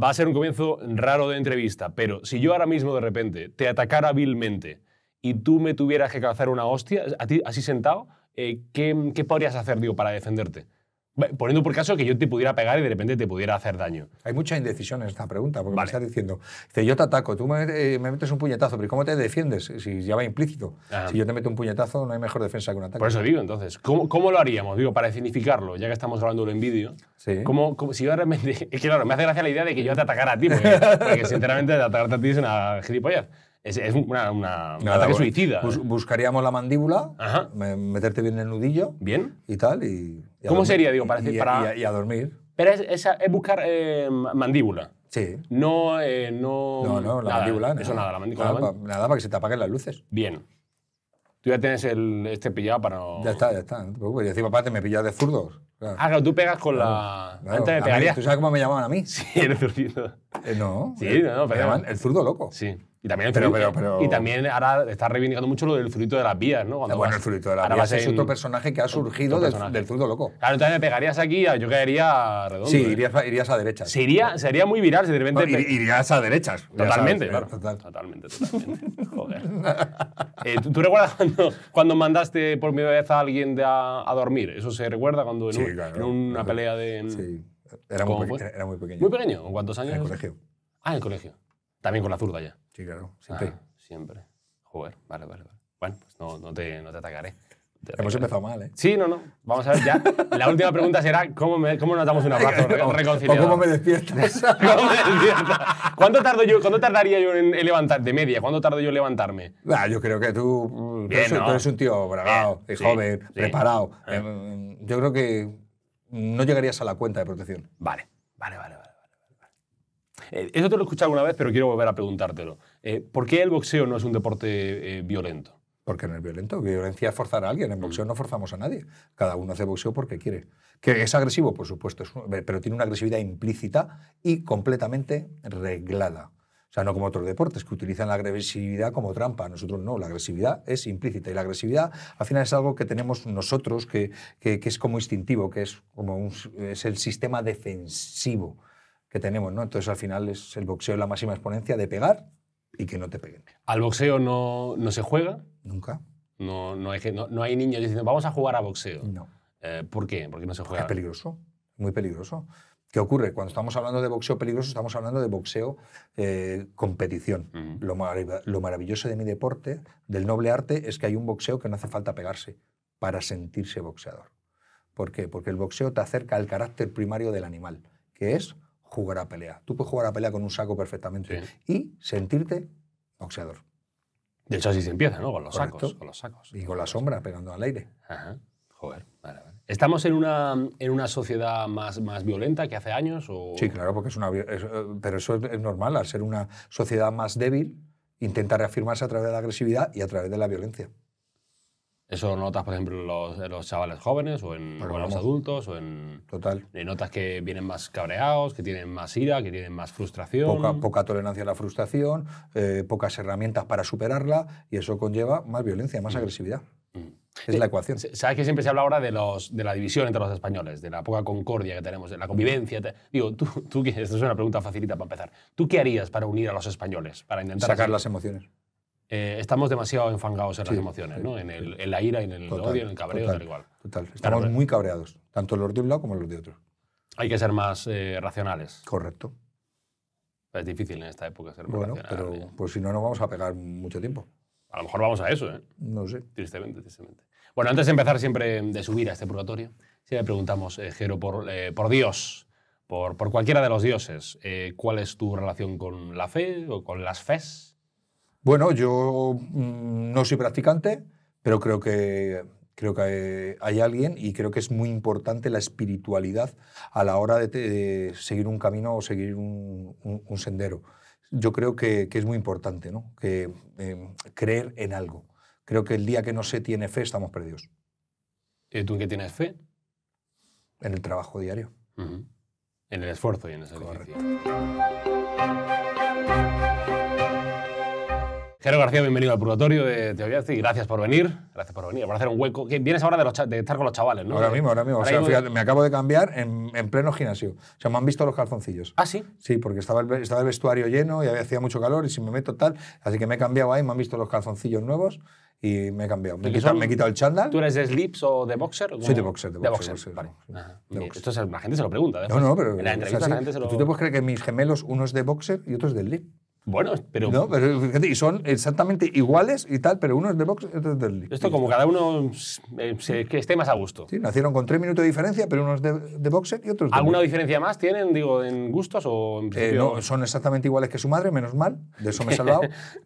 va a ser un comienzo raro de entrevista, pero si yo ahora mismo de repente te atacara vilmente y tú me tuvieras que calzar una hostia, así sentado, eh, ¿qué, ¿qué podrías hacer, digo, para defenderte? Poniendo por caso que yo te pudiera pegar y de repente te pudiera hacer daño. Hay mucha indecisión en esta pregunta, porque Vale. me estás diciendo, dice, yo te ataco, tú me, eh, me metes un puñetazo, pero ¿cómo te defiendes? Si ya va implícito. Ajá. Si yo te meto un puñetazo, no hay mejor defensa que un ataque. Por eso digo, entonces, ¿cómo, cómo lo haríamos? Digo, para significarlo, ya que estamos grabándolo en vídeo. Sí. ¿cómo, cómo- si yo de repente. Es que claro, me hace gracia la idea de que yo te atacara a ti, porque, porque, sinceramente atacarte a ti es una gilipollez. Es, es una, una- un ataque bueno, suicida. bus- buscaríamos la mandíbula, Ajá. meterte bien en el nudillo ¿Bien? y tal. Y, ¿Cómo dormir. sería, digo, para Y- decir, para- y a- y a dormir. Pero es, es- es buscar eh, mandíbula. Sí. No, eh, no. No, no, la nada, mandíbula. Eso nada, la mandíbula. Nada, pa- nada para que se te apaguen las luces. Bien. Tú ya tienes el, este pillado para no. Ya está, ya está. No te preocupes. Y encima, aparte, me pillas de zurdos. Claro. Ah, claro, tú pegas con la. Claro. Antes me pegarías. ¿Tú sabes cómo me llamaban a mí? Sí, eres zurdito. Eh, no. Sí, no, no, me pero- el zurdo loco. Sí. Y también, Pero- pero- pero- y también ahora está reivindicando mucho lo del zurito de las vías, ¿no? Cuando bueno, vas- el zurito de la ahora vida vas es otro personaje que ha surgido del, del loco. Claro, entonces me pegarías aquí, yo caería redondo. Sí, ¿eh? irías, a- irías a derechas. Sería, sería muy viral si de repente. No, irías a derechas. Totalmente, sabes, claro. total. Totalmente, totalmente. Joder. Eh, ¿tú, tú recuerdas cuando, cuando mandaste por primera vez a alguien de a, a dormir? ¿Eso se recuerda cuando en, Sí, un- claro. en una Claro. pelea de. Sí, era ¿Cómo muy, era muy pequeño. Muy pequeño? ¿Con cuántos años? En el colegio. Ah, en el colegio. También con la zurda ya. Sí, claro. Siempre. Ah, siempre. Joder, vale, vale, vale. Bueno, pues no, no, te, no te atacaré. Hemos empezado mal, ¿eh? Sí, no, no. Vamos a ver ya. La última pregunta será: ¿cómo, me, cómo nos damos un abrazo reconciliado? O cómo me despiertas. ¿Cómo me despierta? ¿Cuánto, tardo yo, ¿Cuánto tardaría yo en, levantar? De media, ¿cuánto tardo yo en levantarme? Ah, yo creo que tú, tú Bien, eres, ¿no? tú eres un tío bragado, sí, joven, sí. preparado. Ah. Eh, yo creo que no llegarías a la cuenta de protección. Vale, vale. vale, vale. Eh, eso te lo he escuchado alguna vez, pero quiero volver a preguntártelo. Eh, ¿Por qué el boxeo no es un deporte eh, violento? Porque no es violento. Violencia es forzar a alguien. En boxeo no forzamos a nadie. Cada uno hace boxeo porque quiere. ¿Que es agresivo? Por supuesto. es un- pero tiene una agresividad implícita y completamente reglada. O sea, no como otros deportes que utilizan la agresividad como trampa. Nosotros no. La agresividad es implícita. Y la agresividad, al final, es algo que tenemos nosotros que, que- que es como instintivo, que es, como un- es el sistema defensivo que tenemos. ¿no? Entonces, al final, es el boxeo es la máxima exponencia de pegar y que no te peguen. Al boxeo no, no se juega, Nunca. no, no, hay, no, no hay niños diciendo vamos a jugar a boxeo. No. Eh, ¿Por qué? ¿Por qué no se Es juega? peligroso, muy peligroso. ¿Qué ocurre? Cuando estamos hablando de boxeo peligroso, estamos hablando de boxeo eh, competición. Ujú. lo, marav- lo maravilloso de mi deporte, del noble arte, es que hay un boxeo que no hace falta pegarse para sentirse boxeador. ¿Por qué? Porque el boxeo te acerca al carácter primario del animal, que es jugar a pelea. Tú puedes jugar a pelea con un saco perfectamente y sentirte boxeador. De hecho, así se empieza, ¿no? Con los Correcto. sacos. Con los sacos. Y con la sombra pegando al aire. Ajá. Joder, vale, vale. ¿Estamos en una, en una sociedad más, más violenta que hace años? O... Sí, claro, porque es una. es, eh, pero eso es, es normal, al ser una sociedad más débil, intenta reafirmarse a través de la agresividad y a través de la violencia. ¿Eso notas, por ejemplo, en los, en los chavales jóvenes o en, o en los adultos? O en, Total. eh, ¿Notas que vienen más cabreados, que tienen más ira, que tienen más frustración? Poca, poca tolerancia a la frustración, eh, pocas herramientas para superarla y eso conlleva más violencia, más agresividad. Mm. Es la ecuación. ¿Sabes que siempre se habla ahora de, los, de la división entre los españoles, de la poca concordia que tenemos, de la convivencia? Digo, tú, tú, esto es una pregunta facilita para empezar. ¿Tú qué harías para unir a los españoles? Para intentar Sacar las emociones. Eh, estamos demasiado enfangados en las emociones, sí, ¿no? En, el, en la ira, en el Total, odio, en el cabreo, total. tal igual. Total. Estamos muy cabreados, tanto los de un lado como los de otro. Hay que ser más eh, racionales. Correcto. Es difícil en esta época ser más Bueno, racional. pero ¿eh? pues si no, nos vamos a pegar mucho tiempo. A lo mejor vamos a eso, ¿eh? No sé. Tristemente, tristemente. Bueno, antes de empezar siempre de subir a este purgatorio, siempre preguntamos, eh, Jero, por, eh, por Dios, por, por cualquiera de los dioses, eh, ¿cuál es tu relación con la fe o con las fes? Bueno, yo mm, no soy practicante, pero creo que, creo que hay, alguien y creo que es muy importante la espiritualidad a la hora de, te- de seguir un camino o seguir un, un- un sendero. Yo creo que, que es muy importante ¿no? que, eh, creer en algo. Creo que el día que no se tiene fe estamos perdidos Eh, ¿Tú en qué tienes fe? en el trabajo diario. En el esfuerzo y en el sacrificio. Correcto. Jero García, bienvenido al Purgatorio de Teoviazzi. Gracias por venir. Gracias por venir, por hacer un hueco. Vienes ahora de, los de estar con los chavales, ¿no? Ahora mismo, ahora mismo. O Ahora sea, mismo- fíjate, me acabo de cambiar en, en pleno gimnasio. O sea, me han visto los calzoncillos. Ah, sí. Sí, porque estaba el, estaba el vestuario lleno y había- hacía mucho calor y si me meto tal. Así que me he cambiado ahí, me han visto los calzoncillos nuevos y me he cambiado. Me ¿Y he quitado, me he quitado el chándal. ¿Tú eres de slips o de boxer? Soy ¿Cómo? de boxer, de boxer, boxer, vale. sí, Ajá. de boxer. Esto es, la gente se lo pregunta. ¿eh? No, no, pero. En la entrevista así. la gente se lo. ¿Tú te puedes creer que mis gemelos, uno es de boxer y otro es de slip? Bueno, pero. No, pero fíjate, y son exactamente iguales y tal, pero uno es de boxer y otro es de slip. Esto, como cada uno eh, se- que esté más a gusto. Sí, nacieron con tres minutos de diferencia, pero uno es de, de boxer y otro es de ¿Alguna diferencia más tienen, digo, en gustos o en Eh, no, son exactamente iguales que su madre, menos mal, de eso me he salvado,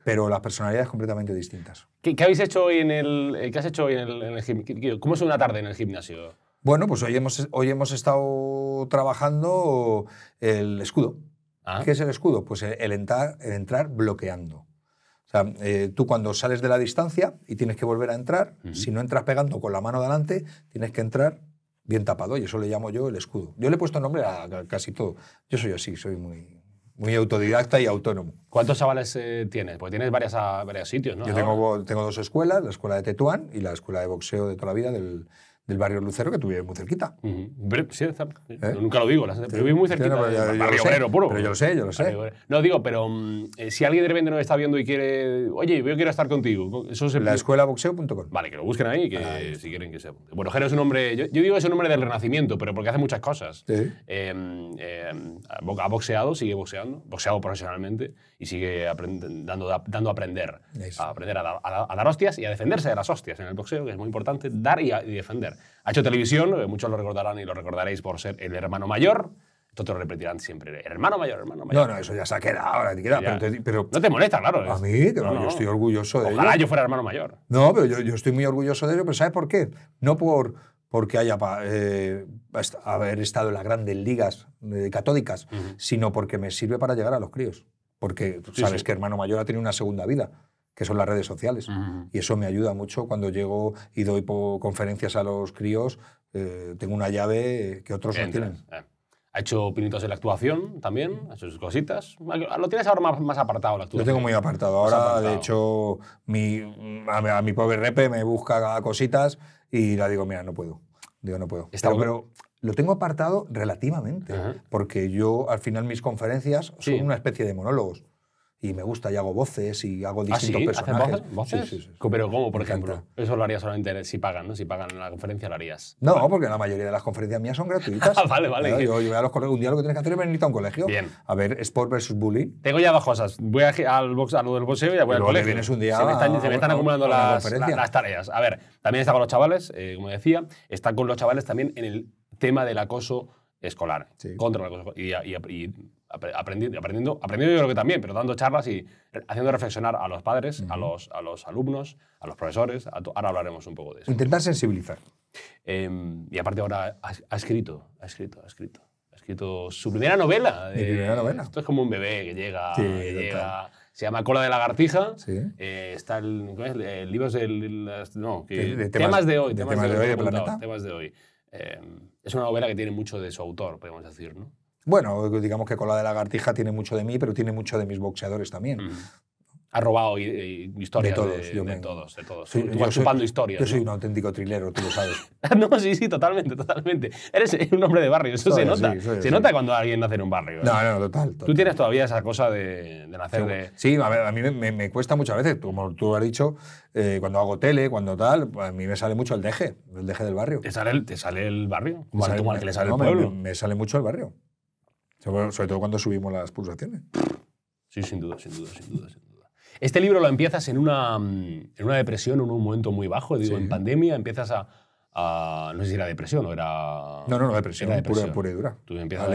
pero las personalidades completamente distintas. ¿Qué, qué habéis hecho hoy en el. eh, ¿Qué has hecho hoy en el, en el gimnasio? ¿Cómo es una tarde en el gimnasio? Bueno, pues hoy hemos, hoy hemos estado trabajando el escudo. Ah, ¿Qué es el escudo? Pues el, el entrar, el entrar bloqueando. O sea, eh, tú cuando sales de la distancia y tienes que volver a entrar, si no entras pegando con la mano delante, tienes que entrar bien tapado y eso le llamo yo el escudo. Yo le he puesto nombre a, a casi todo. Yo soy así, soy muy, muy autodidacta y autónomo. ¿Cuántos chavales eh, tienes? Porque tienes varias, a- varios sitios, ¿no? Yo tengo, tengo dos escuelas, la escuela de Tetuán y la escuela de boxeo de toda la vida del, del barrio Lucero, que tuve muy cerquita. Sí, está- nunca lo digo, pero vivo muy ¿Eh? Cerquita no, pero yo- yo barrio lo sé, obrero puro. pero yo lo sé, yo lo sé. No, digo, pero mm, eh, si alguien de repente nos está viendo y quiere, oye, yo quiero estar contigo, eso se La escuelaboxeo.com. Vale, que lo busquen ahí, que si quieren que se apunte. Bueno, Jero es un hombre, yo, yo digo que es un hombre del renacimiento, pero porque hace muchas cosas. Sí. Eh, eh, ha bo- ha boxeado, sigue boxeando, boxeado profesionalmente y sigue dando, dando a aprender. Eso. A aprender a dar, a dar- a dar hostias y a defenderse de las hostias en el boxeo, que es muy importante, dar y, a- y defender. Ha hecho televisión, eh, muchos lo recordarán y lo recordaréis por ser el hermano mayor. Esto te lo repetirán siempre. Hermano mayor, hermano mayor. No, no, eso ya se ha quedado ahora, te queda, pero, te- pero No te molesta, claro. a mí, no, no. yo estoy orgulloso de Ojalá ello. yo fuera hermano mayor. No, pero yo, yo estoy muy orgulloso de ello, pero ¿sabes por qué? No por porque haya eh, haber estado en las grandes ligas eh, catódicas, sino porque me sirve para llegar a los críos. Porque Sí, sabes sí. que hermano mayor ha tenido una segunda vida, que son las redes sociales. Ujú. Y eso me ayuda mucho cuando llego y doy conferencias a los críos. eh, tengo una llave que otros no tienen. eh. Ha hecho pinitos en la actuación también, ha hecho sus cositas. Lo tienes ahora más, más apartado la Lo actuación. tengo muy apartado. Ahora, apartado. de hecho, mi, a, mi- a mi pobre repe me busca cositas y le digo, mira, no puedo. Digo, no puedo. Está pero, pero lo tengo apartado relativamente, Ajá. porque yo al final mis conferencias son Sí. una especie de monólogos. Y me gusta y hago voces y hago ¿Ah, sí? distintos ¿Haces personajes. voces? ¿Voces? Sí, sí. Pero ¿cómo, por ejemplo? Eso lo harías solamente si pagan, ¿no? Si pagan en la conferencia lo harías. No, porque la mayoría de las conferencias mías son gratuitas. Ah, vale, vale. Yo, yo voy a los colegios. Un día lo que tienes que hacer es venirte a un colegio. Bien. A ver Sport versus Bullying. Tengo ya dos cosas. Voy a, al box, a lo del boxeo y ya voy al colegio. vienes un día se me están, a- se me están a- acumulando las, conferencia. la- las tareas. A ver, también está con los chavales, eh, como decía, está con los chavales también en el tema del acoso escolar. Sí. Contra el acoso y, y- aprendiendo, aprendiendo, aprendiendo yo creo que también, pero dando charlas y haciendo reflexionar a los padres, a, los, a los alumnos, a los profesores. a ahora hablaremos un poco de eso. Intentar sensibilizar. Eh, y aparte ahora ha, ha escrito, ha escrito, ha escrito. Ha escrito su primera novela. Mi primera novela. Esto es como un bebé que llega. Sí, que total. llega se llama Cola de Lagartija. Sí. Eh, está el, ¿cómo es? Eh, libros del. No, que- De- de temas, temas- de hoy. de Temas, temas de hoy, de. Temas. Eh, es una novela que tiene mucho de su autor, podemos decir, ¿no? Bueno, digamos que Cola de Lagartija tiene mucho de mí, pero tiene mucho de mis boxeadores también. Ha robado historias De de, todos, yo de me- todos, de todos. Soy- Tú yo vas soy- historias. Yo soy ¿no? un auténtico trilero, tú lo sabes. no, sí, sí, totalmente, totalmente. Eres un hombre de barrio, eso Soy se nota. soy se nota cuando alguien nace en un barrio. ¿eh? No, no, total. total. Tú tienes todavía esa cosa de, de nacer de. Sí, a, ver, a mí me, me- me cuesta muchas veces, como tú has dicho, eh, cuando hago tele, cuando tal, a mí me sale mucho el deje, el deje del barrio. Te sale el, te sale el barrio, como, al que le sale no, el pueblo. Me sale mucho el barrio. Sobre, todo cuando subimos las pulsaciones. Sí, sin duda, sin duda, sin duda, sin duda. Este libro lo empiezas en una, mm, en una depresión, en un momento muy bajo, digo, Sí. en pandemia, empiezas a, a- No sé si era depresión o era. No, no, no, depresión, Era Pura, pura y dura. Tú empiezas a-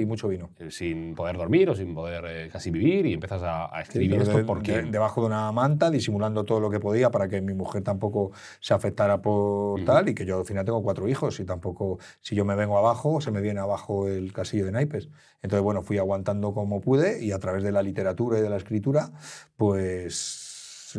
y mucho vino. eh, sin poder dormir o sin poder eh, casi vivir y empiezas a, a Sí, escribir pero esto de- porque. de- debajo de una manta, disimulando todo lo que podía para que mi mujer tampoco se afectara por tal y que yo al final tengo cuatro hijos y tampoco, si yo me vengo abajo, se me viene abajo el casillo de naipes. Entonces, bueno, fui aguantando como pude y a través de la literatura y de la escritura, pues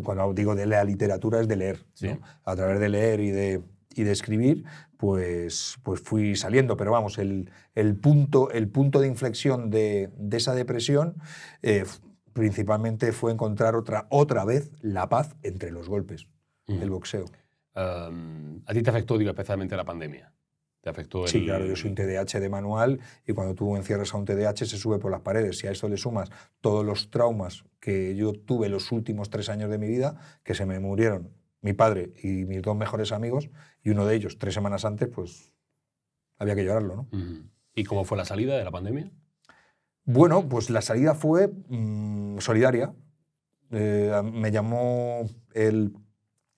cuando digo de la literatura es de leer. Sí. ¿no? A través de leer y de, y de escribir, pues, pues fui saliendo. Pero vamos, el, el punto, el punto de inflexión de, de esa depresión eh, principalmente fue encontrar otra, otra vez la paz entre los golpes, el boxeo. Um, ¿A ti te afectó, digo, especialmente la pandemia? ¿Te afectó el... Sí, claro, yo soy un TDAH de manual y cuando tú encierras a un TDAH se sube por las paredes. Si a eso le sumas todos los traumas que yo tuve los últimos tres años de mi vida, que se me murieron mi padre y mis dos mejores amigos, y uno de ellos tres semanas antes, pues había que llorarlo, ¿no? ¿Y cómo fue la salida de la pandemia? Bueno, pues la salida fue mm, solidaria. Eh, me llamó el,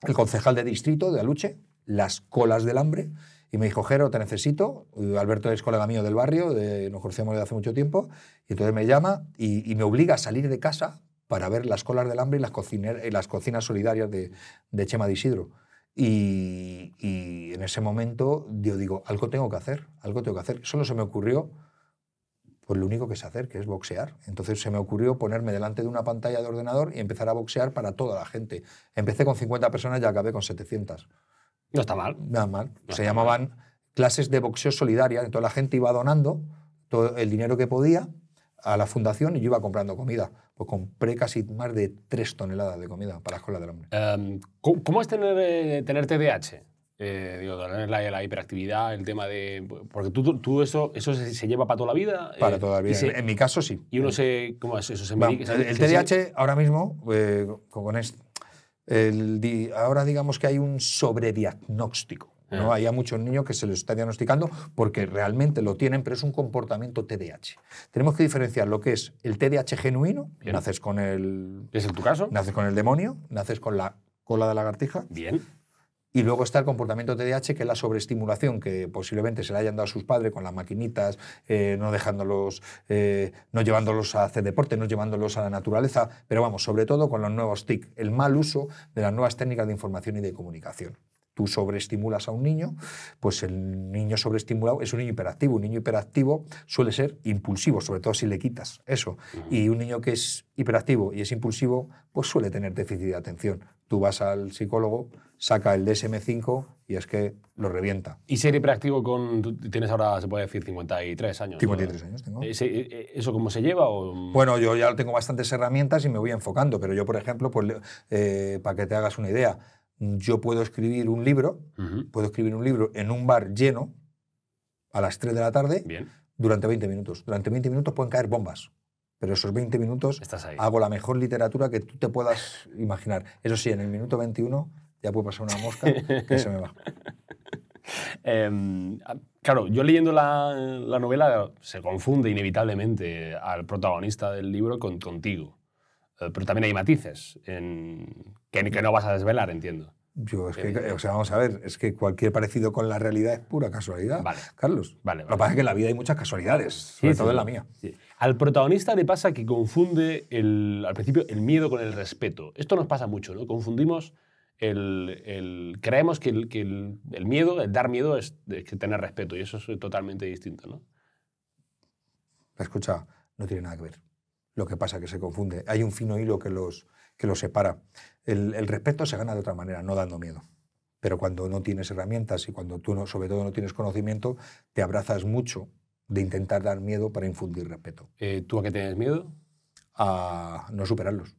el concejal de distrito de Aluche, las colas del hambre, y me dijo, Jero, te necesito. Eh, Alberto es colega mío del barrio, de- nos conocemos desde hace mucho tiempo, y entonces me llama y, y me obliga a salir de casa para ver las colas del hambre y las, cociner- y las cocinas solidarias de, de Chema de Isidro. Y, y en ese momento yo digo, algo tengo que hacer, algo tengo que hacer. Solo se me ocurrió pues lo único que sé hacer, que es boxear. Entonces se me ocurrió ponerme delante de una pantalla de ordenador y empezar a boxear para toda la gente. Empecé con 50 personas y acabé con 700. No está mal. Nada mal. No se llamaban clases de boxeo solidaria. Entonces la gente iba donando todo el dinero que podía a la fundación y yo iba comprando comida. Pues compré casi más de 3 toneladas de comida para la escuela del hambre. Um, ¿cómo, es tener, eh, tener TDAH? Eh, digo, tener la, la hiperactividad, el tema de... Porque tú, tú eso, eso se, se lleva para toda la vida. Para eh, toda la vida. Se- En, mi caso sí. y uno se... ¿Cómo es eso? Se medica- el, el TDAH ahora mismo, eh, con esto, el di- ahora digamos que hay un sobrediagnóstico. ¿no? Ah. Hay a muchos niños que se les está diagnosticando porque realmente lo tienen, pero es un comportamiento TDAH. Tenemos que diferenciar lo que es el TDAH genuino, Bien. naces con el, ¿Es en tu caso? naces con el demonio, naces con la cola de lagartija, Bien. Y luego está el comportamiento TDAH, que es la sobreestimulación que posiblemente se le hayan dado a sus padres con las maquinitas, eh, no dejándolos, eh, no llevándolos a hacer deporte, no llevándolos a la naturaleza, pero vamos, sobre todo con los nuevos TIC, el mal uso de las nuevas técnicas de información y de comunicación. Tú sobreestimulas a un niño, pues el niño sobreestimulado es un niño hiperactivo. Un niño hiperactivo suele ser impulsivo, sobre todo si le quitas eso. Y un niño que es hiperactivo y es impulsivo, pues suele tener déficit de atención. Tú vas al psicólogo, saca el DSM5 y es que lo revienta. ¿Y ser hiperactivo con... tú tienes ahora, se puede decir, 53 años? ¿no? 53 años tengo. ¿Ese- eh, ¿Eso cómo se lleva? O... Bueno, yo ya tengo bastantes herramientas y me voy enfocando, pero yo, por ejemplo, pues, eh, para que te hagas una idea, yo puedo escribir un libro, Ujú. puedo escribir un libro en un bar lleno a las 3 de la tarde Bien. durante 20 minutos. Durante 20 minutos pueden caer bombas, pero esos 20 minutos Estás ahí. hago la mejor literatura que tú te puedas imaginar. Eso sí, en el minuto 21 ya puede pasar una mosca que se me va. Em, claro, yo leyendo la, la novela se confunde inevitablemente al protagonista del libro con, contigo. Eh, pero también hay matices en- que, que no vas a desvelar, entiendo. Yo es que, o sea, vamos a ver, es que cualquier parecido con la realidad es pura casualidad, Vale. Carlos. Vale, Lo que pasa es que en la vida hay muchas casualidades, sobre Sí, todo sí. en la mía. Sí. Al protagonista le pasa que confunde el, al principio el miedo con el respeto. Esto nos pasa mucho, ¿no? Confundimos el... el- creemos que, el, que el- el miedo, el dar miedo es, es que tener respeto y eso es totalmente distinto, ¿no? Escucha, no tiene nada que ver. Lo que pasa es que se confunde. Hay un fino hilo que los, que los separa. El, respeto se gana de otra manera, no dando miedo. Pero cuando no tienes herramientas y cuando tú, no, sobre todo, no tienes conocimiento, te abrazas mucho de intentar dar miedo para infundir respeto, Eh, ¿Tú a qué tienes miedo? a no superarlos.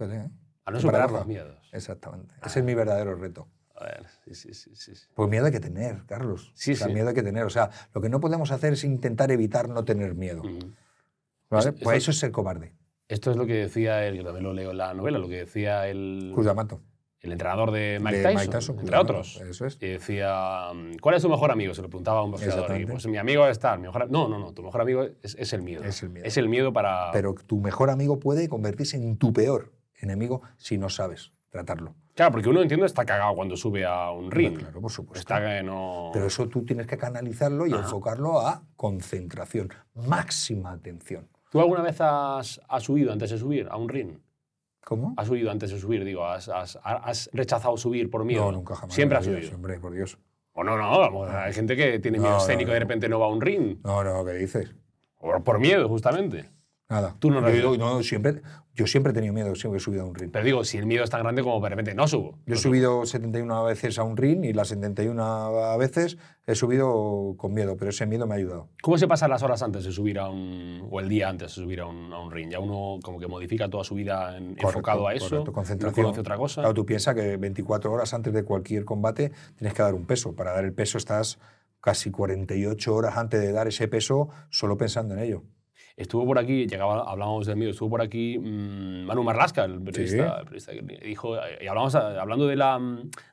¿eh? A no superar los miedos. Exactamente. Ese es mi verdadero reto. A ver, sí, sí, sí, sí. Pues miedo hay que tener, Carlos. Sí, o sea, sí. miedo hay que tener. O sea, lo que no podemos hacer es intentar evitar no tener miedo. Ujú. ¿vale? Esto- Pues eso es ser cobarde. Esto es lo que decía, el, que también lo leo en la novela, lo que decía el, Cruz de Amato. el entrenador de Mike de Tyson, Mike Tyson, entre otros. Eso es. Y decía, mm, ¿cuál es tu mejor amigo? Se lo preguntaba a un boxeador. Y, pues mi amigo es tal. Mi mejor, no, no, no. Tu mejor amigo es, es el miedo. Es el miedo. Es el miedo para... Pero tu mejor amigo puede convertirse en tu peor enemigo si no sabes tratarlo. Claro, porque uno, entiendo, está cagado cuando sube a un ring. Claro, por supuesto. Está que no... Pero eso tú tienes que canalizarlo y Ajá. enfocarlo a concentración, máxima atención. ¿Tú alguna vez has, has subido antes de subir a un ring? ¿Cómo? ¿Has subido antes de subir? Digo, ¿has, has- has rechazado subir por miedo? No, nunca jamás. Siempre has subido. Hombre, por Dios. O no, no, vamos, hay gente que tiene miedo No, no, escénico y de repente no va a un ring. No, no, ¿qué dices? Por, por miedo, justamente. Nada. Tú no yo, no, siempre, yo siempre he tenido miedo, siempre he subido a un ring. Pero digo, si el miedo es tan grande como de repente no subo. Yo he subido 71 veces a un ring y las 71 veces he subido con miedo, pero ese miedo me ha ayudado. ¿Cómo se pasan las horas antes de subir a un. o el día antes de subir a un, a un ring? Ya uno como que modifica toda su vida en- enfocado a eso. correcto, no concentración. conoce otra cosa. Claro, tú piensas que 24 horas antes de cualquier combate tienes que dar un peso. Para dar el peso estás casi 48 horas antes de dar ese peso solo pensando en ello. Estuvo por aquí, llegaba, hablábamos del miedo, estuvo por aquí mm, Manu Marlasca, el periodista, el periodista que dijo, y hablamos, hablando de la,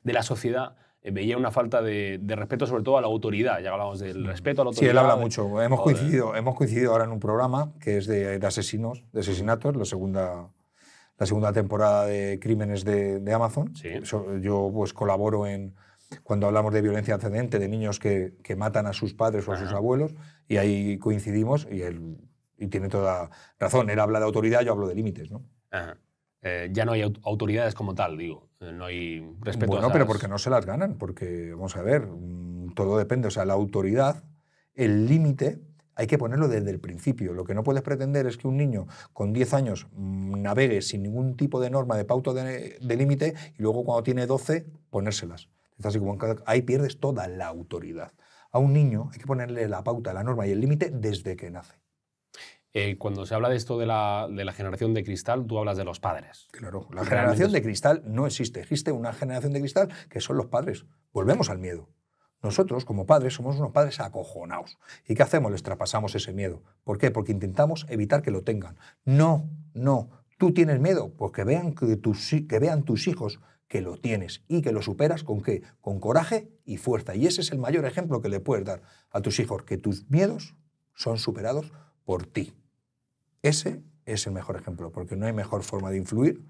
de la sociedad, eh, veía una falta de, de respeto sobre todo a la autoridad. Ya hablábamos del respeto a la Sí, autoridad. él habla mucho. Hemos Joder. coincidido, hemos coincidido ahora en un programa que es de, de asesinos, de asesinatos, la segunda, la segunda temporada de Crímenes de, de Amazon. Sí. Yo pues colaboro en cuando hablamos de violencia ascendente, de niños que, que matan a sus padres o a sus Ajá. abuelos, y ahí coincidimos y él y tiene toda razón. Él habla de autoridad, yo hablo de límites, ¿no? Ajá. Eh, ya no hay aut- autoridades como tal, digo. Eh, No hay respeto bueno, a pero esas- porque no se las ganan, porque vamos a ver, mm, todo depende. O sea, la autoridad, el límite, hay que ponerlo desde el principio. Lo que no puedes pretender es que un niño con 10 años mm, navegue sin ningún tipo de norma, de pauta de, de límite, y luego cuando tiene 12, ponérselas. Es así como ahí pierdes toda la autoridad. A un niño hay que ponerle la pauta, la norma y el límite desde que nace. Eh, cuando se habla de esto de la, de la generación de cristal, tú hablas de los padres. Claro, la Realmente generación es- de cristal no existe. Existe una generación de cristal que son los padres. Volvemos al miedo. Nosotros, como padres, somos unos padres acojonados. ¿Y qué hacemos? Les traspasamos ese miedo. ¿Por qué? Porque intentamos evitar que lo tengan. No, no. ¿Tú tienes miedo? Pues que vean, que tus, que vean tus hijos que lo tienes y que lo superas con qué? Con coraje y fuerza. Y ese es el mayor ejemplo que le puedes dar a tus hijos, que tus miedos son superados por ti. Ese es el mejor ejemplo, porque no hay mejor forma de influir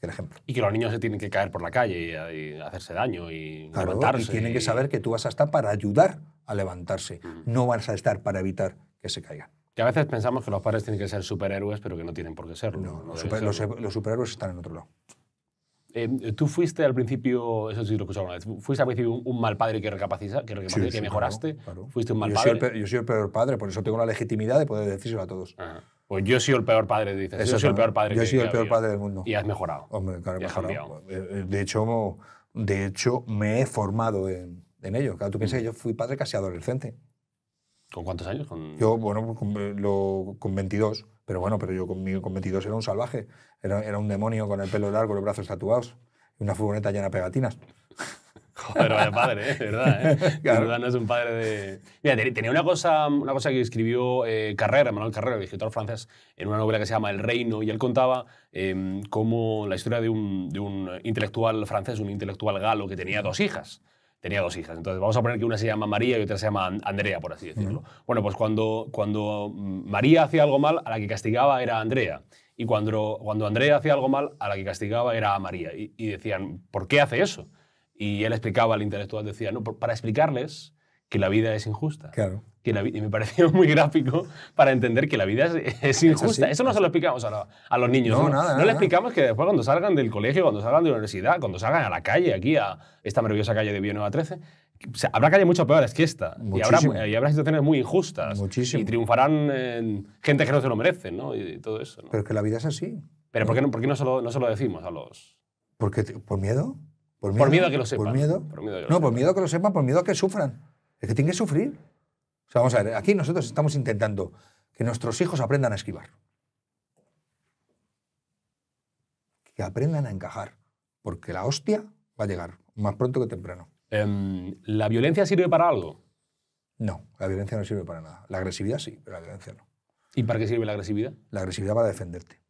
que el ejemplo. Y que los niños se tienen que caer por la calle y, y hacerse daño y Claro, levantarse. y tienen que saber que tú vas a estar para ayudar a levantarse, Ujú. no vas a estar para evitar que se caigan. Que a veces pensamos que los padres tienen que ser superhéroes, pero que no tienen por qué serlo. No, no los, super- los- serlo. los superhéroes están en otro lado. Eh, tú fuiste al principio, eso sí lo he escuchado una vez, fuiste al principio un, un mal padre que recapacita, que, recapacita, Sí, que sí, mejoraste. claro, claro. Fuiste un mal yo padre. Soy el, yo soy el peor padre, por eso tengo la legitimidad de poder decírselo a todos. Ajá. Pues yo soy el peor padre, dices. Eso yo soy el peor padre. Yo soy el peor habido. padre del mundo. Y has mejorado. Hombre, claro, mejorado. Eh, De hecho, de hecho, me he formado en, en ello. Claro, tú Mm. piensas que yo fui padre casi adolescente. ¿Con cuántos años? Con... Yo, bueno, con, eh, lo- con 22, pero bueno, pero yo con, con 22 era un salvaje. Era, era un demonio con el pelo largo, los brazos tatuados y una furgoneta llena de pegatinas. Joder, vaya padre, ¿eh? ¿verdad? ¿eh? Claro. ¿Verdad? No es un padre de... Mira, te- tenía una cosa, una cosa que escribió eh, Carrera, Manuel Carrera, el escritor francés, en una novela que se llama El Reino, y él contaba eh, cómo la historia de un, de un intelectual francés, un intelectual galo que tenía dos hijas. Tenía dos hijas. Entonces, vamos a poner que una se llama María y otra se llama An- Andrea, por así decirlo. Bueno, pues cuando, cuando María hacía algo mal, a la que castigaba era Andrea. Y cuando, cuando Andrea hacía algo mal, a la que castigaba era a María. Y, y decían, ¿por qué hace eso? Y él explicaba al intelectual, decía, no, para explicarles que la vida es injusta. Claro. Que la y me pareció muy gráfico para entender que la vida es, es injusta. así, Eso no se lo explicamos a, la- a los niños. No, No, nada, No nada. le explicamos que después cuando salgan del colegio, cuando salgan de la universidad, cuando salgan a la calle, aquí a esta maravillosa calle de Villanueva 13, o sea, habrá calles mucho peores que esta. Y habrá, y habrá situaciones muy injustas. Muchísimo. Y triunfarán eh, gente que no se lo merecen, ¿no? Y todo eso. ¿no? Pero es que la vida es así. Pero ¿por qué no, por qué no, se lo, no se lo decimos a los...? Porque ¿Por miedo? ¿Por Por miedo a que lo sepan. ¿Por miedo? Por no, por miedo a que lo sepan, por miedo a que sufran. Es que tienen que sufrir. O sea, vamos a ver, aquí nosotros estamos intentando que nuestros hijos aprendan a esquivar. Que aprendan a encajar. Porque la hostia va a llegar más pronto que temprano. Em, ¿La violencia sirve para algo? No, la violencia no sirve para nada. La agresividad sí, pero la violencia no. ¿Y para qué sirve la agresividad? La agresividad va a defenderte.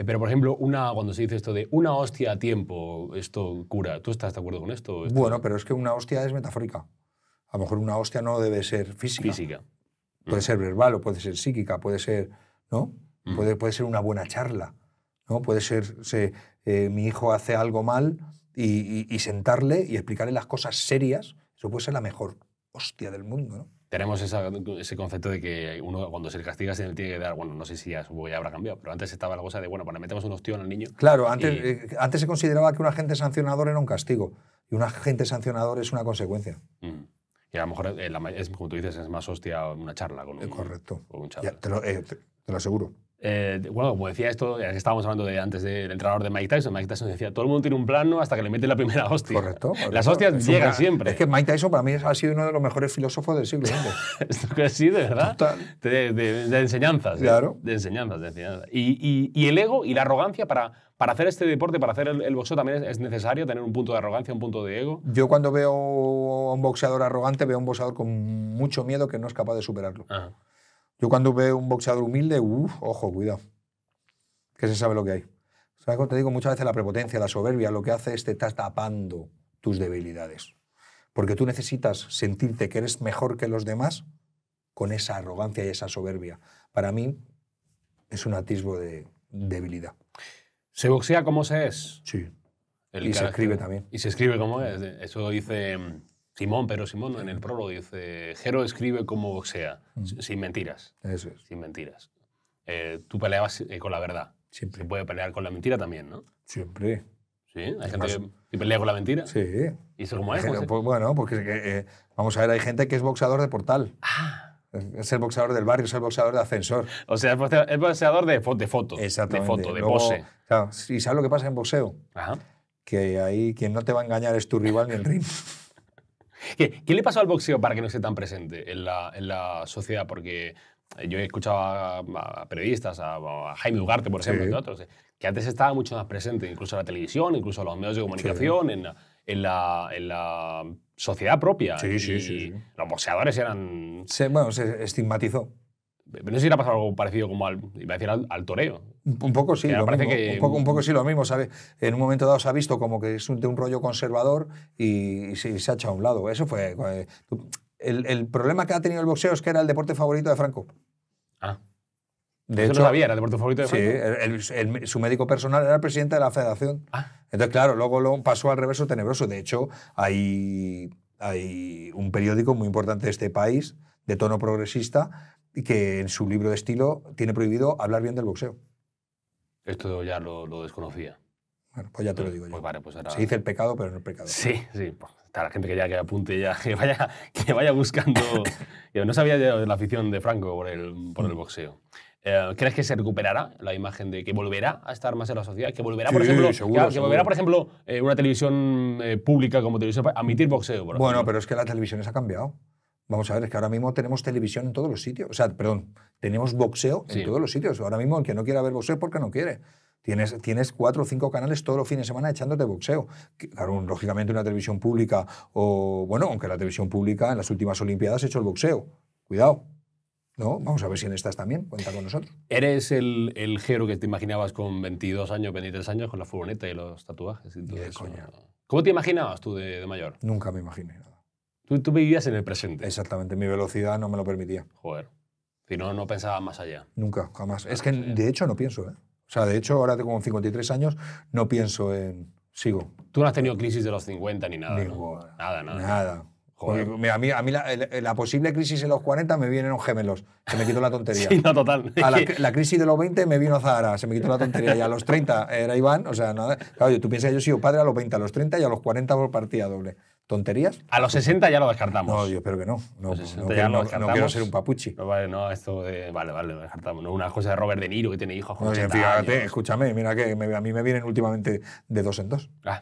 Eh, pero, por ejemplo, una, cuando se dice esto de una hostia a tiempo, esto cura, ¿tú estás de acuerdo con esto? Esto- Bueno, pero es que una hostia es metafórica. A lo mejor una hostia no debe ser física. Física. Puede ser verbal o puede ser psíquica, puede ser, ¿no? Mm. Puede, puede ser una buena charla, ¿no? Puede ser, se- eh, mi hijo hace algo mal y, y- y sentarle y explicarle las cosas serias, eso puede ser la mejor hostia del mundo, ¿no? Tenemos esa- ese concepto de que uno cuando se le castiga se le tiene que dar, bueno, no sé si ya, ya habrá cambiado, pero antes estaba la cosa de, bueno, pues le metemos un ostión al niño. Claro, antes, Y- eh, antes se consideraba que un agente sancionador era un castigo y un agente sancionador es una consecuencia. Mm. Y a lo mejor, eh, la es, como tú dices, es más hostia una charla con un, Eh, Correcto. con un Ya, te, lo, eh, te- te lo aseguro. Eh, bueno, como decía esto, estábamos hablando de, antes del entrenador de Mike Tyson, Mike Tyson decía, todo el mundo tiene un plano hasta que le mete la primera hostia. Correcto. Las correcto. hostias Es llegan siempre. Es que Mike Tyson para mí ha sido uno de los mejores filósofos del siglo XX. Esto que sí, de verdad. Total. De, de- de enseñanzas. Claro. De enseñanzas, de enseñanzas. Y, y- y el ego y la arrogancia para, para hacer este deporte, para hacer el, el boxeo, también es, es necesario tener un punto de arrogancia, un punto de ego. Yo cuando veo a un boxeador arrogante, veo a un boxeador con mucho miedo que no es capaz de superarlo. Ajá. Yo cuando veo un boxeador humilde, uff, ojo, cuidado. Que se sabe lo que hay. ¿Sabes cómo te digo? Muchas veces la prepotencia, la soberbia, lo que hace es te estás tapando tus debilidades. Porque tú necesitas sentirte que eres mejor que los demás con esa arrogancia y esa soberbia. Para mí es un atisbo de debilidad. ¿Se boxea como se es? Sí. El Y se escribe también. Y se escribe como es. Eso dice Simón, pero Simón en el prólogo dice, Jero escribe como boxea, Mm. sin- mentiras. Eso es. Sin mentiras. Eh, tú peleabas eh, con la verdad. Siempre. Se puede pelear con la mentira también, ¿no? Siempre. Sí, hay gente Además- que, que pelea con la mentira. Sí. ¿Y eso cómo es? Hay ¿Cómo gente- se- pues bueno, porque eh, vamos a ver, hay gente que es boxeador de portal. Ah, Es el boxeador del barrio, es el boxeador de ascensor. o sea, es boxea- es boxeador de, fo- de foto. Exactamente. De foto, de Luego, pose. o sea, ¿Y sabes lo que pasa en boxeo? Ajá. Que ahí quien no te va a engañar es tu rival ni el ring. ¿Qué, qué le pasó al boxeo para que no esté tan presente en la, en la sociedad? Porque yo he escuchado a, a periodistas, a, a Jaime Ugarte, por ejemplo, Sí. y otros, eh, que antes estaba mucho más presente, incluso en la televisión, incluso en los medios de comunicación, en, la, en, la, en la sociedad propia. Sí, sí, Y sí, sí. Los boxeadores eran... Se, bueno, se estigmatizó. No sé si le ha pasado algo parecido como al, iba a decir al, al toreo. Un poco sí, lo parece mismo. que- Un, poco, un poco sí lo mismo, ¿sabes? En un momento dado se ha visto como que es un- de un rollo conservador y, y se, se ha echado a un lado. Eso fue... eh, El, el problema que ha tenido el boxeo es que era el deporte favorito de Franco. Ah, De eso hecho, no sabía, era el deporte favorito de Sí, Franco. el- el- su médico personal era el presidente de la federación. Ah, Entonces, claro, luego lo pasó al reverso tenebroso. De hecho, hay, hay un periódico muy importante de este país, de tono progresista, que en su libro de estilo tiene prohibido hablar bien del boxeo. esto ya lo, lo desconocía. Bueno, pues ya te lo digo yo. Pues vale, pues era... Se dice el pecado, pero no el pecado. Sí, sí. pues, está la gente que ya que apunte ya, que vaya, que vaya buscando. Yo no sabía de la afición de Franco por el, por el boxeo. Eh, ¿Crees que se recuperará la imagen de que volverá a estar más en la sociedad? Que volverá, por Sí, ejemplo, seguro, que, volverá, por ejemplo, eh, una televisión eh, pública como televisión a emitir boxeo. Por Bueno, ejemplo? pero es que la televisión ha cambiado. Vamos a ver, es que ahora mismo tenemos televisión en todos los sitios. O sea, perdón, tenemos boxeo en Sí. todos los sitios. Ahora mismo el que no quiera ver boxeo es porque no quiere. Tienes, tienes cuatro o cinco canales todos los fines de semana echándote boxeo. Claro, lógicamente una televisión pública o, bueno, aunque la televisión pública en las últimas Olimpiadas ha hecho el boxeo. Cuidado. ¿No? Vamos a ver si en estas también cuenta con nosotros. ¿Eres el, el Jero que te imaginabas con 22 años, 23 años, con la furgoneta y los tatuajes y todo eso? coña. ¿Cómo te imaginabas tú de, de mayor? Nunca me imaginé. Tú, tú vivías en el presente. Exactamente, mi velocidad no me lo permitía. Joder. Si no, no pensaba más allá. Nunca, jamás. Es que de hecho no pienso, ¿eh? O sea, de hecho ahora tengo 53 años, no pienso en... Sigo. Tú no has tenido crisis de los 50 ni nada. ¿no? Ninguna. Nada, nada. Nada. Joder. Mira, a mí, a mí la, la posible crisis en los 40 me vienen los gemelos, que me quitó la tontería. Sí, no, total. A la, la crisis de los 20 me vino Zahara, se me quitó la tontería. Y a los 30 era Iván, o sea, nada. Claro, tú piensas que yo he sido padre a los 20, a los 30 y a los 40 por partida doble. ¿Tonterías? A los 60 ya lo descartamos. No, yo espero que no. No, no, 60 quiero- ya lo no- no quiero ser un papuchi. No, vale, no, esto de. Vale, vale, lo descartamos. No, una cosa de Robert De Niro que tiene hijos con Oye, 80 fíjate, años. escúchame, mira que me- a mí me vienen últimamente de dos en dos. Ah,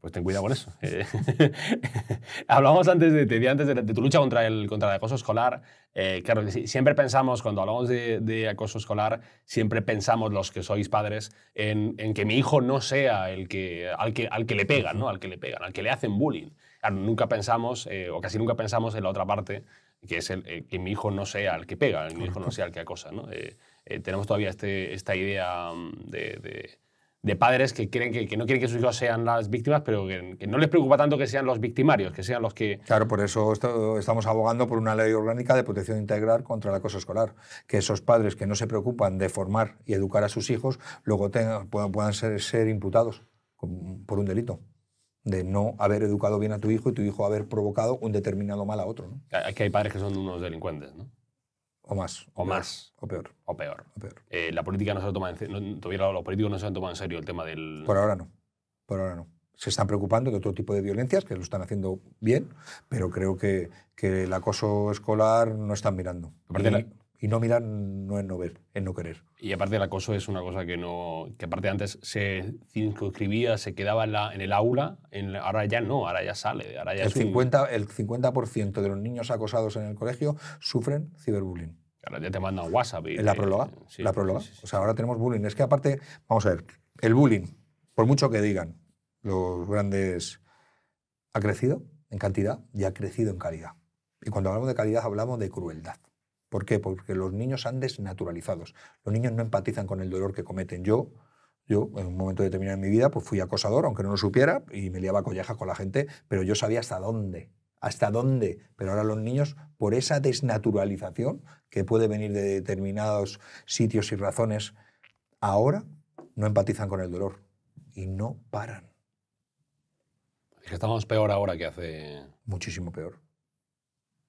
pues ten cuidado con eso. Eh, Hablábamos antes de, decía antes de, de tu lucha contra el, contra el acoso escolar. Eh, claro, siempre pensamos, cuando hablamos de, de acoso escolar, siempre pensamos los que sois padres en, en que mi hijo no sea el que, al, que, al que le pegan, ¿no? al que le pegan, al que le hacen bullying. Claro, nunca pensamos, eh, o casi nunca pensamos en la otra parte, que es el, eh, que mi hijo no sea el que pega, mi hijo no sea el que acosa. ¿no? Eh, eh, tenemos todavía este, esta idea mm, de, de- de padres que, creen que, que no quieren que sus hijos sean las víctimas, pero que, que no les preocupa tanto que sean los victimarios, que sean los que... Claro, por eso esto- estamos abogando por una ley orgánica de protección integral contra el acoso escolar. Que esos padres que no se preocupan de formar y educar a sus hijos, luego tengan- puedan, puedan ser, ser imputados por un delito de no haber educado bien a tu hijo y tu hijo haber provocado un determinado mal a otro, ¿no? que hay padres que son unos delincuentes, ¿no? O más. O más. O peor. O peor. o peor. Eh, la política no se toma en serio, todavía los políticos no se han tomado en serio el tema del... Por ahora no. Por ahora no. se están preocupando de otro tipo de violencias, que lo están haciendo bien, pero creo que, que el acoso escolar no están mirando. Aparte y, la- y no mirar no es no ver, es no querer. Y aparte el acoso es una cosa que no que aparte antes se circunscribía, se quedaba en, la- en el aula, en la- ahora ya no, ahora ya sale, ahora ya El es un- 50%, el 50 de los niños acosados en el colegio sufren ciberbullying. ahora ya te mandan WhatsApp. y En la próloga. sí, la próloga. sí. O sea, ahora tenemos bullying. Es que aparte, vamos a ver, el bullying, por mucho que digan los grandes, ha crecido en cantidad y ha crecido en calidad. Y cuando hablamos de calidad hablamos de crueldad. ¿Por qué? Porque los niños han desnaturalizados. Los niños no empatizan con el dolor que cometen. Yo, yo en un momento determinado en mi vida, pues fui acosador, aunque no lo supiera, y me liaba collejas con la gente, pero yo sabía hasta dónde. ¿Hasta dónde? Pero ahora los niños, por esa desnaturalización que puede venir de determinados sitios y razones, ahora no empatizan con el dolor y no paran. Es que estamos peor ahora que hace... Muchísimo peor.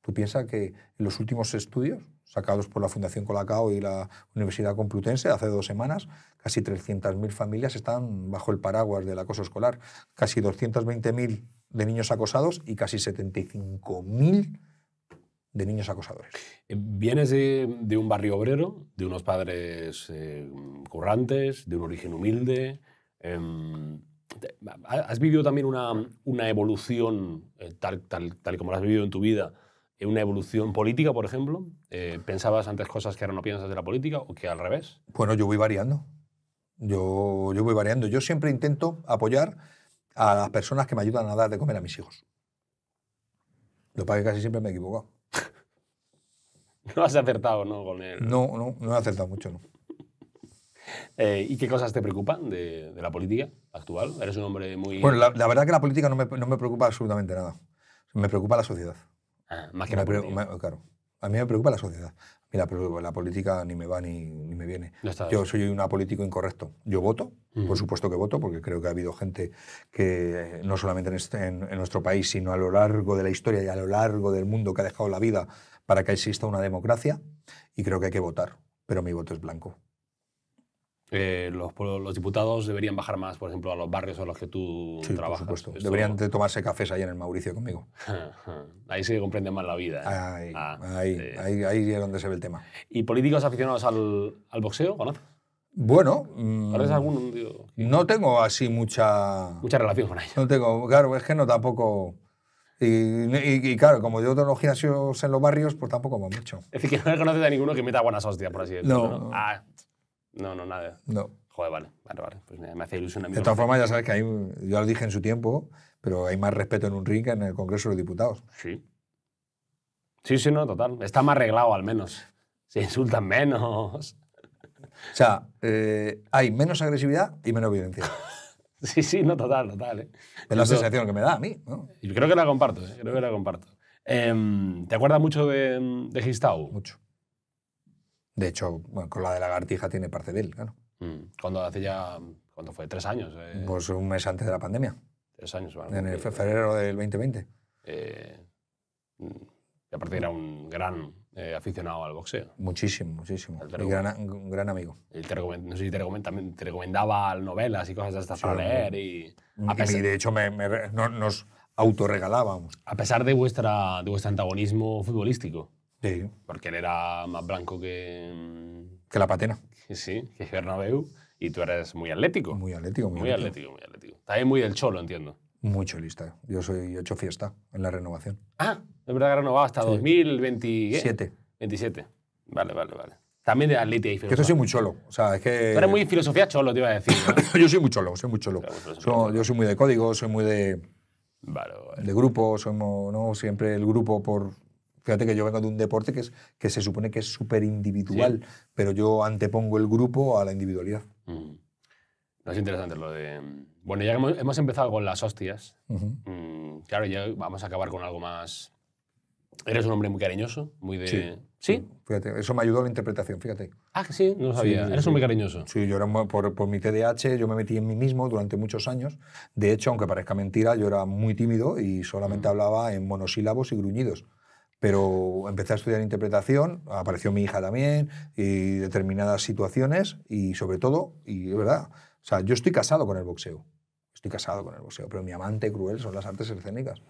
Tú piensas que en los últimos estudios sacados por la Fundación Colacao y la Universidad Complutense hace dos semanas, casi 300.000 familias están bajo el paraguas del acoso escolar, casi 220.000 de niños acosados y casi 75.000 de niños acosadores. Eh, Vienes de, un barrio obrero, de unos padres eh, currantes, de un origen humilde. em, ¿Has vivido también una, una evolución, eh, tal, tal, tal como la has vivido en tu vida, una evolución política, por ejemplo? Eh, ¿Pensabas antes cosas que ahora no piensas de la política o que al revés? Bueno, yo voy variando. Yo, yo voy variando. Yo siempre intento apoyar a las personas que me ayudan a dar de comer a mis hijos. Lo que pasa es que casi siempre me he equivocado. No has acertado, ¿no? Con el, No, no, no he acertado mucho, ¿no? Eh, ¿Y qué cosas te preocupan de, de la política actual? Eres un hombre muy... Bueno, la, la verdad que la política no me, no me preocupa absolutamente nada. Me preocupa la sociedad. Ah, más que Me la pre- política. me- claro. A mí me preocupa la sociedad. Mira, pero la política ni me va ni, ni me viene. No Yo soy un político incorrecto. Yo voto, por supuesto que voto, porque creo que ha habido gente que, eh, no solamente en, este- en- en nuestro país, sino a lo largo de la historia y a lo largo del mundo, que ha dejado la vida para que exista una democracia, y creo que hay que votar, pero mi voto es blanco. Eh, los, los diputados deberían bajar más, por ejemplo, a los barrios en los que tú Sí, por trabajas. supuesto. Esto- Deberían de tomarse cafés ahí en el Mauricio conmigo. Ahí se comprende más la vida. ¿eh? Ahí, Ah, ahí, sí. ahí, ahí es donde se ve el tema. ¿Y políticos aficionados al, al boxeo? ¿Conoces? Bueno, mm, ¿Conoces algún? tío? no tengo así mucha... Mucha relación con ellos. No tengo, claro, es que no tampoco. Y, y- y claro, como yo tengo gimnasios en los barrios, pues tampoco va mucho. Es decir, que no conoces a ninguno que meta buenas hostias, por así decirlo. No, no. Ah, no, no, nada. No. Joder, vale, vale, vale. Pues me, me hace ilusión a mí. De todas formas, ya sabes que hay, yo lo dije en su tiempo, pero hay más respeto en un ring que en el Congreso de los Diputados. Sí. Sí, sí, no, total. Está más arreglado, al menos. Se insultan menos. O sea, eh, hay menos agresividad y menos violencia. Sí, sí, no, total, total. ¿eh? Es la sensación que me da a mí. ¿no? Y creo que la comparto, ¿eh? creo que la comparto. Em, ¿Te acuerdas mucho de, de Gistau? Mucho. De hecho, bueno, con la de lagartija tiene parte de él, claro. Mm, Cuando hace ya, ¿cuándo fue? ¿Tres años? eh, Pues un mes antes de la pandemia, tres años. o algo. en el febrero del 2020. eh, mm, y aparte era un gran eh, aficionado al boxeo. Muchísimo, muchísimo. Y gran, un gran amigo. Te no sé si te, recomen- también te recomendaba novelas y cosas de estas Sí, para leer. Y a, Y pesar, de hecho me, me nos autorregalábamos. a pesar de, vuestra, de vuestro antagonismo futbolístico, Sí, porque él era más blanco que, mm, que la patena. que sí, que Bernabéu, y tú eres muy atlético. Muy atlético, muy, Muy atlético. atlético, muy atlético. También muy del cholo, entiendo. Muy cholista. Yo soy he hecho fiesta en la renovación. Ah, es verdad que renovado hasta Sí. 2027. Siete. 27. Vale, vale, vale. También de Atleti y Yo filosofía. soy muy cholo. O sea, es que. Tú eres muy filosofía cholo, te iba a decir. ¿no? yo soy muy cholo, soy muy cholo. Claro, yo soy muy de código, soy muy de, vale, vale. de grupo, somos ¿no? siempre el grupo por. Fíjate que yo vengo de un deporte que, es, que se supone que es súper individual, pero yo antepongo el grupo a la individualidad. Mm. No, es interesante lo de... Bueno, ya hemos, hemos empezado con las hostias, Ujú. mm, claro, ya vamos a acabar con algo más... Eres un hombre muy cariñoso, muy de... Sí. ¿Sí? Fíjate, eso me ayudó a la interpretación, fíjate. Ah, que sí, no lo sabía. sí, Eres sí. un muy cariñoso. Sí, yo era por, por mi TDAH, yo me metí en mí mismo durante muchos años. De hecho, aunque parezca mentira, yo era muy tímido y solamente hablaba en monosílabos y gruñidos. Pero empecé a estudiar interpretación, apareció mi hija también, y determinadas situaciones, y sobre todo, y es verdad, o sea, yo estoy casado con el boxeo. Estoy casado con el boxeo, pero mi amante cruel son las artes escénicas.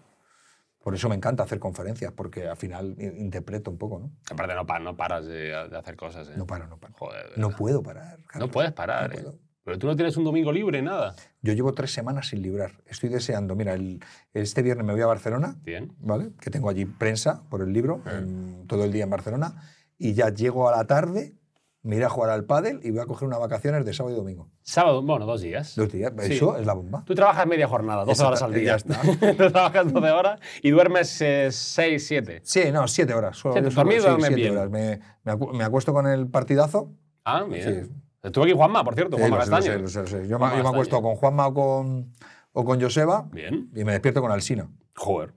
Por eso me encanta hacer conferencias, porque al final interpreto un poco, ¿no? Aparte, no, pa- no paras de, de hacer cosas. ¿eh? No paro, no paro. Joder, de No puedo parar. No puedes parar. no ¿eh? puedo. Pero tú no tienes un domingo libre, nada. Yo llevo tres semanas sin librar. Estoy deseando. Mira, el- este viernes me voy a Barcelona, Bien. ¿vale? Que tengo allí prensa por el libro, en- todo el día en Barcelona, y ya llego a la tarde, me iré a jugar al pádel y voy a coger unas vacaciones de sábado y domingo. Sábado, bueno, dos días. Dos días. Sí. Eso es la bomba. Tú trabajas media jornada, 12 horas al día. ya está. Tú trabajas 12 horas y duermes 6, 7. Sí, no, siete horas. Solo- sí, duermes siete bien. horas. Me, me acu- me acuesto con el partidazo. Ah, bien. Sí. Estuvo aquí Juanma, por cierto, Sí, Juanma lo sé, lo sé, lo sé. Yo, me, Juanma yo me acuesto con Juanma o con, o con Joseba Bien. y me despierto con Alsina. Joder.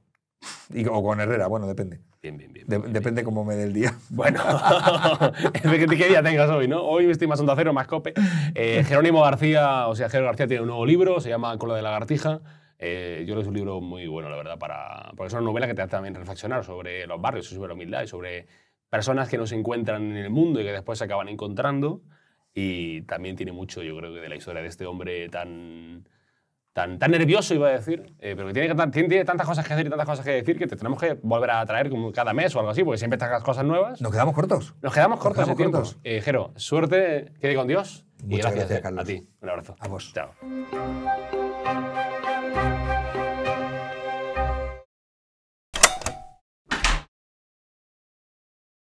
Y- o con Herrera, bueno, depende. Bien, bien, bien. De- bien, bien. depende cómo me dé el día. Bueno, de qué, de qué día tengas hoy, ¿no? Hoy estoy más onda cero, más cope. Eh, Jerónimo García, o sea, Jerónimo García tiene un nuevo libro, se llama Cola de lagartija. Eh, yo creo que es un libro muy bueno, la verdad, para, porque es una novela que te hace también reflexionar sobre los barrios, sobre la humildad y sobre personas que no se encuentran en el mundo y que después se acaban encontrando. Y también tiene mucho, yo creo que de la historia de este hombre tan, tan, tan nervioso, iba a decir, eh, pero que tiene, tiene, tiene tantas cosas que hacer y tantas cosas que decir que te tenemos que volver a traer como cada mes o algo así, porque siempre estás cosas nuevas. ¿Nos quedamos cortos? Nos quedamos cortos quedamos de tiempo. cortos. Eh, Jero, suerte, quede con Dios. y Muchas gracias, gracias, eh, Carlos. a ti. Un abrazo. A vos. Chao.